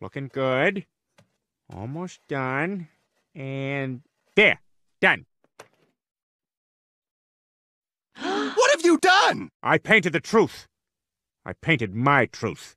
Looking good. Almost done. And there. Done. What have you done? I painted the truth. I painted my truth.